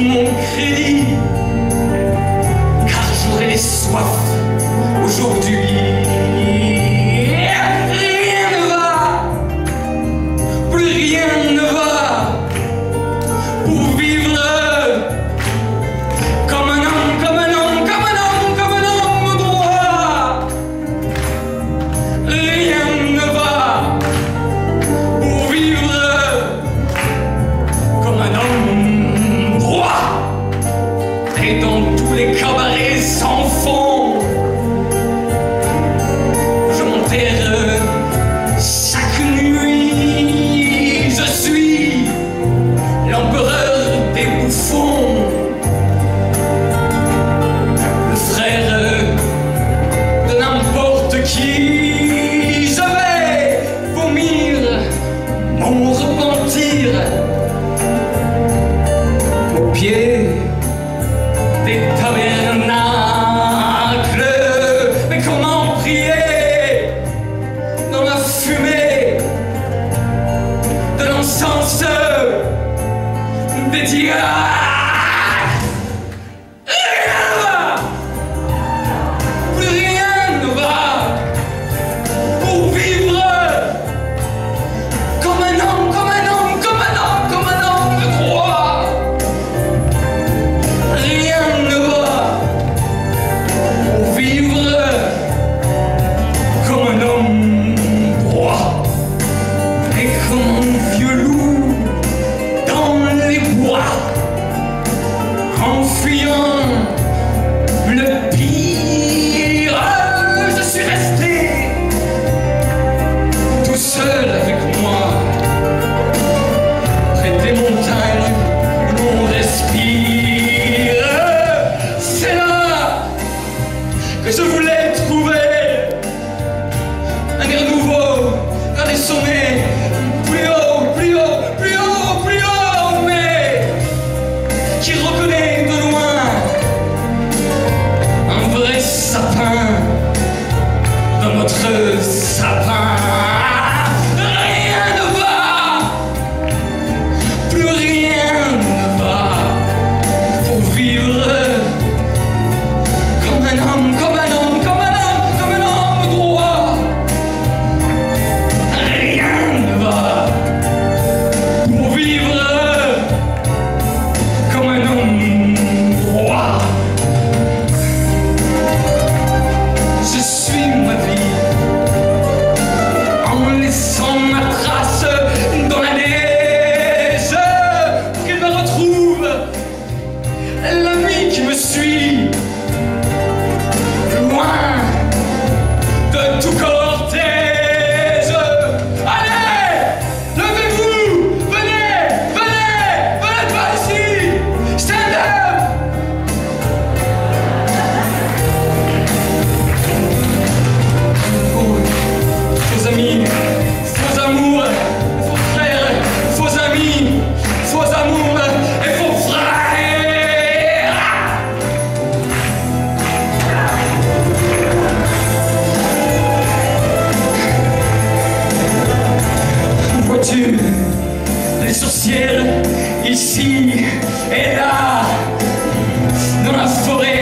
Je voulais trouver un air nouveau, un Yeah! supply. les sorcières ici et là, dans la forêt.